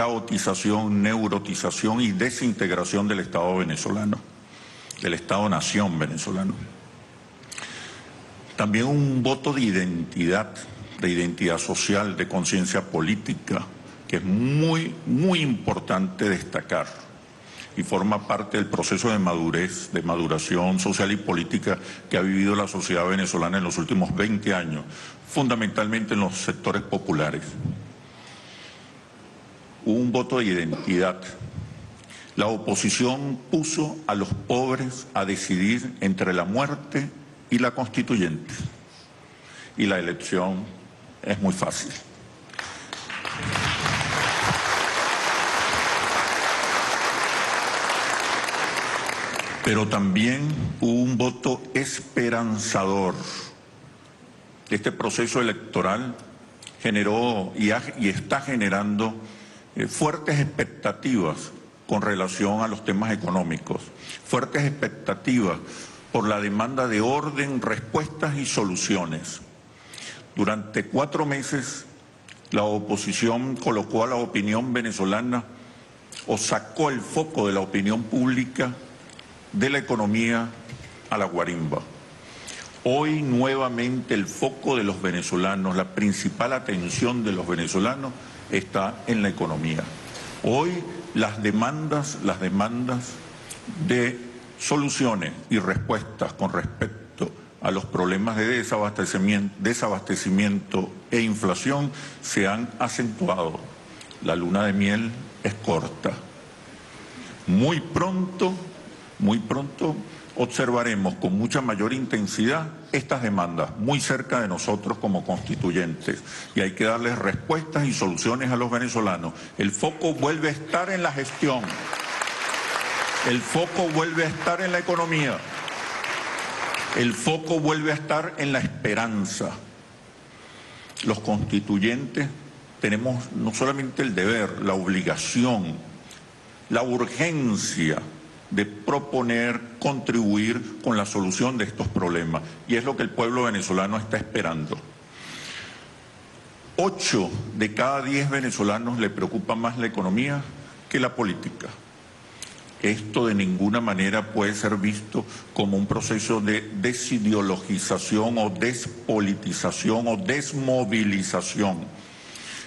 caotización, neurotización y desintegración del Estado venezolano, del Estado-nación venezolano. También un voto de identidad, de identidad social, de conciencia política, que es muy, muy importante destacar y forma parte del proceso de madurez, de maduración social y política que ha vivido la sociedad venezolana en los últimos 20 años, fundamentalmente en los sectores populares. Hubo un voto de identidad. La oposición puso a los pobres a decidir entre la muerte y la constituyente. Y la elección es muy fácil. Pero también hubo un voto esperanzador. Este proceso electoral generó y, está generando eh, fuertes expectativas con relación a los temas económicos, fuertes expectativas por la demanda de orden, respuestas y soluciones. Durante cuatro meses la oposición colocó a la opinión venezolana o sacó el foco de la opinión pública de la economía a la guarimba. Hoy nuevamente el foco de los venezolanos, la principal atención de los venezolanos está en la economía. Hoy las demandas, las demandas de soluciones y respuestas con respecto a los problemas de desabastecimiento, desabastecimiento e inflación se han acentuado. La luna de miel es corta. Muy pronto, muy pronto observaremos con mucha mayor intensidad estas demandas muy cerca de nosotros como constituyentes y hay que darles respuestas y soluciones a los venezolanos. El foco vuelve a estar en la gestión. El foco vuelve a estar en la economía. El foco vuelve a estar en la esperanza. Los constituyentes tenemos no solamente el deber, la obligación, la urgencia de proponer, contribuir con la solución de estos problemas. Y es lo que el pueblo venezolano está esperando. Ocho de cada diez venezolanos le preocupa más la economía que la política. Esto de ninguna manera puede ser visto como un proceso de desideologización o despolitización o desmovilización.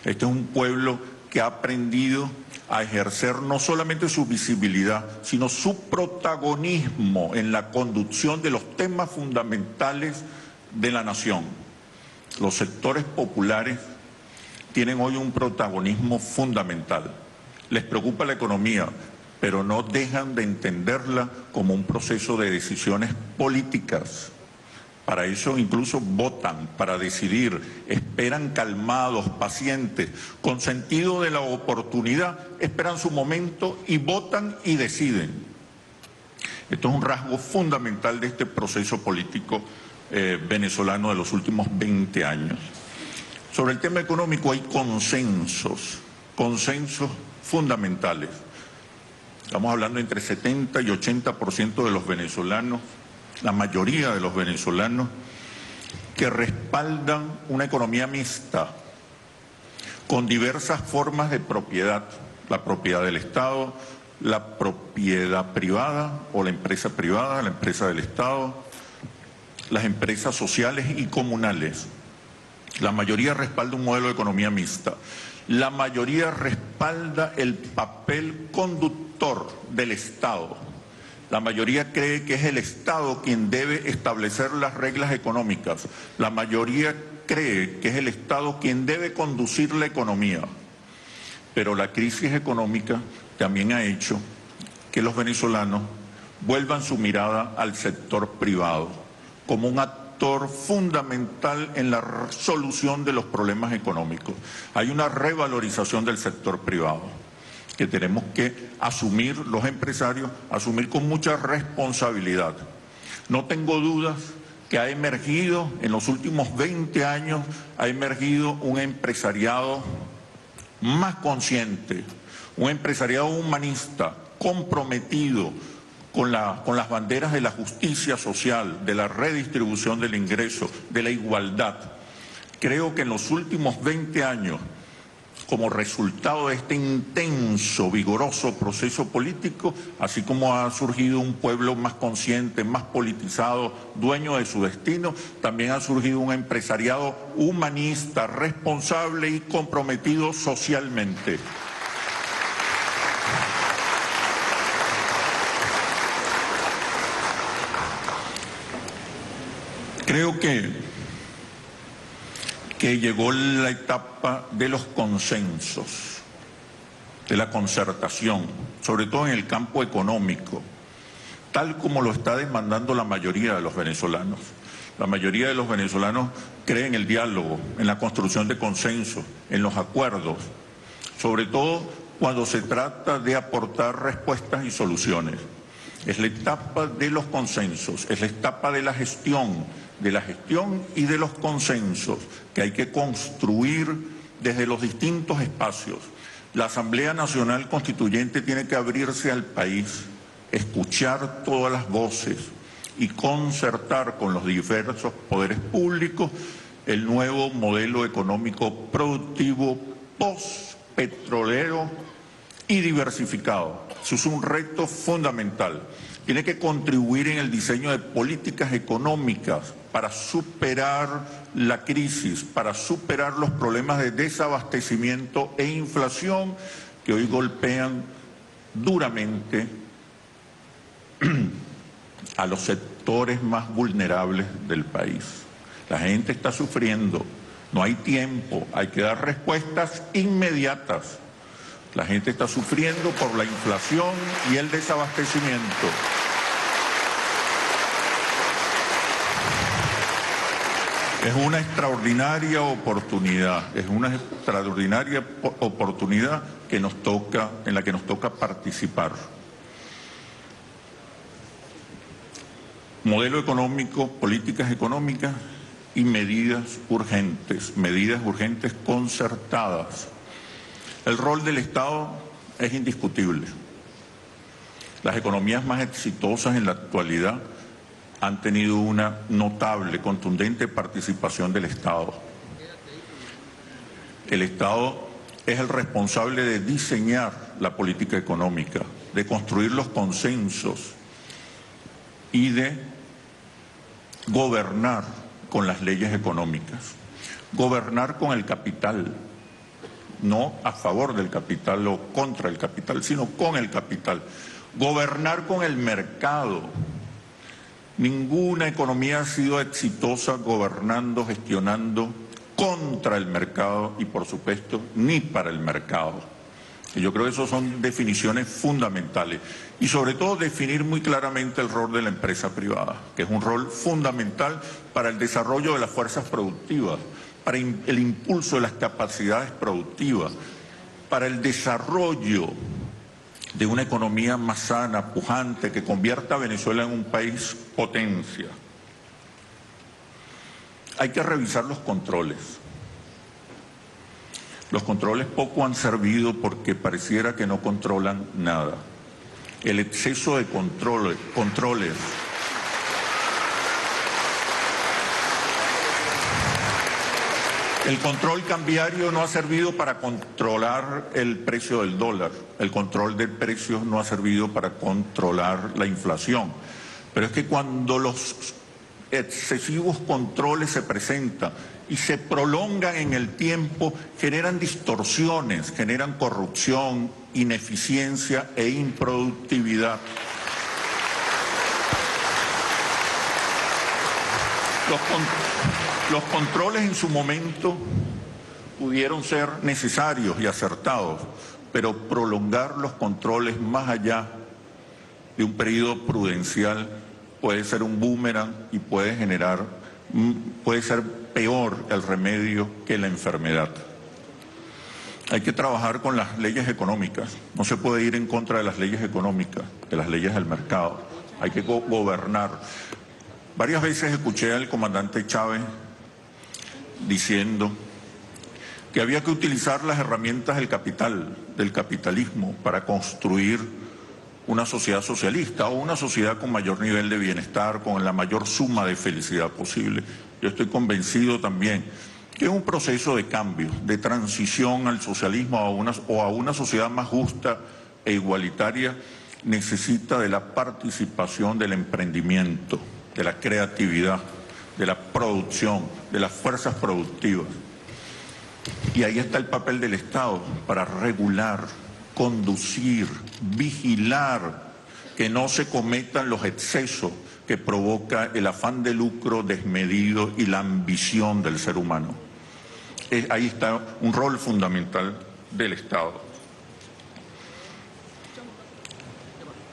Este es un pueblo que ha aprendido a ejercer no solamente su visibilidad, sino su protagonismo en la conducción de los temas fundamentales de la nación. Los sectores populares tienen hoy un protagonismo fundamental. Les preocupa la economía, pero no dejan de entenderla como un proceso de decisiones políticas. Para eso incluso votan, para decidir, esperan calmados, pacientes, con sentido de la oportunidad, esperan su momento y votan y deciden. Esto es un rasgo fundamental de este proceso político eh, venezolano de los últimos 20 años. Sobre el tema económico hay consensos, consensos fundamentales. Estamos hablando entre 70 y 80% de los venezolanos, la mayoría de los venezolanos, que respaldan una economía mixta, con diversas formas de propiedad, la propiedad del Estado, la propiedad privada o la empresa privada, la empresa del Estado, las empresas sociales y comunales. La mayoría respalda un modelo de economía mixta. La mayoría respalda el papel conductor del Estado. La mayoría cree que es el Estado quien debe establecer las reglas económicas. La mayoría cree que es el Estado quien debe conducir la economía. Pero la crisis económica también ha hecho que los venezolanos vuelvan su mirada al sector privado como un acto fundamental en la solución de los problemas económicos. Hay una revalorización del sector privado que tenemos que asumir los empresarios, asumir con mucha responsabilidad. No tengo dudas que ha emergido en los últimos 20 años, ha emergido un empresariado más consciente, un empresariado humanista, comprometido, con, las banderas de la justicia social, de la redistribución del ingreso, de la igualdad. Creo que en los últimos 20 años como resultado de este intenso, vigoroso proceso político, así como ha surgido un pueblo más consciente, más politizado, dueño de su destino, también ha surgido un empresariado humanista, responsable y comprometido socialmente. Creo que, que llegó la etapa de los consensos, de la concertación, sobre todo en el campo económico, tal como lo está demandando la mayoría de los venezolanos. La mayoría de los venezolanos creen en el diálogo, en la construcción de consensos, en los acuerdos, sobre todo cuando se trata de aportar respuestas y soluciones. Es la etapa de los consensos, es la etapa de la gestión, de la gestión y de los consensos que hay que construir desde los distintos espacios. La Asamblea Nacional Constituyente tiene que abrirse al país, escuchar todas las voces y concertar con los diversos poderes públicos el nuevo modelo económico productivo post-petrolero y diversificado. Eso es un reto fundamental. Tiene que contribuir en el diseño de políticas económicas para superar la crisis, para superar los problemas de desabastecimiento e inflación que hoy golpean duramente a los sectores más vulnerables del país. La gente está sufriendo, no hay tiempo, hay que dar respuestas inmediatas. La gente está sufriendo por la inflación y el desabastecimiento. Es una extraordinaria oportunidad, es una extraordinaria oportunidad que nos toca, en la que nos toca participar. Modelo económico, políticas económicas y medidas urgentes, medidas urgentes concertadas. El rol del Estado es indiscutible. Las economías más exitosas en la actualidad han tenido una notable, contundente participación del Estado. El Estado es el responsable de diseñar la política económica, de construir los consensos y de gobernar con las leyes económicas, gobernar con el capital, no a favor del capital o contra el capital, sino con el capital, gobernar con el mercado, Ninguna economía ha sido exitosa gobernando, gestionando contra el mercado y por supuesto ni para el mercado. Yo creo que esas son definiciones fundamentales. Y sobre todo definir muy claramente el rol de la empresa privada, que es un rol fundamental para el desarrollo de las fuerzas productivas, para el impulso de las capacidades productivas, para el desarrollo de una economía más sana, pujante, que convierta a Venezuela en un país potencia. Hay que revisar los controles. Los controles poco han servido porque pareciera que no controlan nada. El exceso de controles, controles El control cambiario no ha servido para controlar el precio del dólar, el control del precio no ha servido para controlar la inflación. Pero es que cuando los excesivos controles se presentan y se prolongan en el tiempo, generan distorsiones, generan corrupción, ineficiencia e improductividad. Los, los controles en su momento pudieron ser necesarios y acertados, pero prolongar los controles más allá de un periodo prudencial puede ser un boomerang y puede generar, mm, puede ser peor el remedio que la enfermedad. Hay que trabajar con las leyes económicas, no se puede ir en contra de las leyes económicas, de las leyes del mercado, hay que gobernar. Varias veces escuché al comandante Chávez diciendo que había que utilizar las herramientas del capital, del capitalismo, para construir una sociedad socialista o una sociedad con mayor nivel de bienestar, con la mayor suma de felicidad posible. Yo estoy convencido también que un proceso de cambio, de transición al socialismo o a una sociedad más justa e igualitaria necesita de la participación del emprendimiento, de la creatividad, de la producción, de las fuerzas productivas. Y ahí está el papel del Estado para regular, conducir, vigilar que no se cometan los excesos que provoca el afán de lucro desmedido y la ambición del ser humano. ahí está un rol fundamental del Estado.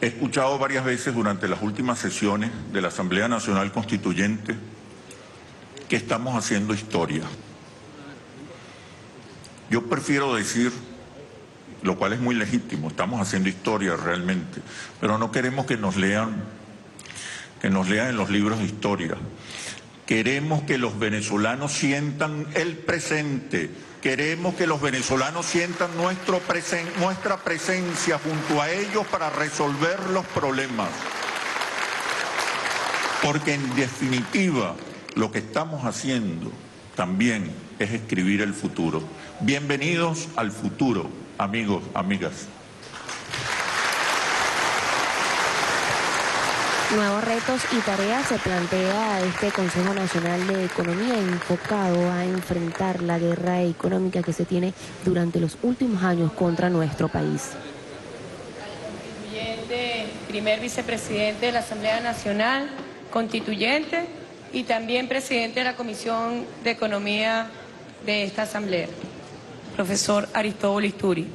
He escuchado varias veces durante las últimas sesiones de la Asamblea Nacional Constituyente que estamos haciendo historia. Yo prefiero decir, lo cual es muy legítimo, estamos haciendo historia realmente, pero no queremos que nos lean que nos lean en los libros de historia. Queremos que los venezolanos sientan el presente, queremos que los venezolanos sientan nuestra presencia junto a ellos para resolver los problemas. Porque en definitiva lo que estamos haciendo también es escribir el futuro. Bienvenidos al futuro, amigos, amigas. Nuevos retos y tareas se plantea este Consejo Nacional de Economía enfocado a enfrentar la guerra económica que se tiene durante los últimos años contra nuestro país. Primer vicepresidente de la Asamblea Nacional Constituyente y también presidente de la Comisión de Economía de esta Asamblea, profesor Aristóbulo Isturi.